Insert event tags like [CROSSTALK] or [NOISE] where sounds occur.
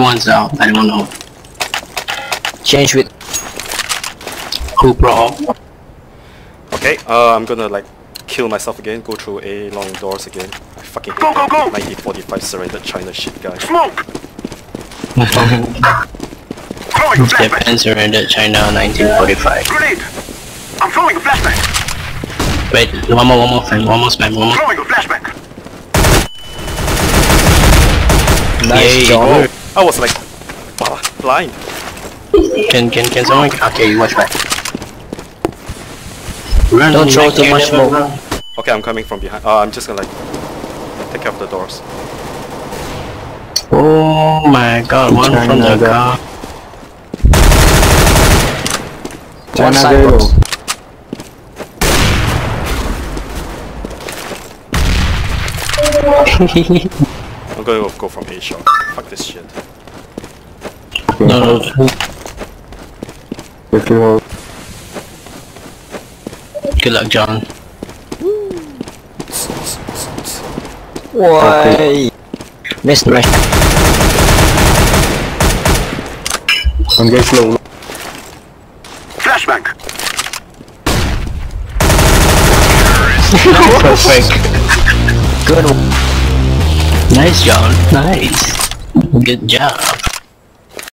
One's out. I don't know Change with who bro. Okay, uh, I'm gonna like kill myself again, go through A long doors again. I fucking hate Go, go, go! 1945 [LAUGHS] surrendered China shit guy. Smoke! Throwing a flashbang! Japan surrendered China 1945. Grenade! I'm throwing a flashbang! Wait, one more, one more thing, one more spam, one more. Throwing a flashbang! Nice job. Oh, I was like blind. Can can can someone? Okay, you watch back. Run, Don't throw too much never smoke. run. Okay, I'm coming from behind. Uh, I'm just gonna like take care of the doors. Oh my god, one China from the guy. car. One China side girl. box. I'm gonna go from A short. Fuck this shit. no, no, If you hold. good luck, John. Why? Missed me. Engage low. Flashbang! [LAUGHS] Perfect. Good one. Nice, John. Nice. Good job.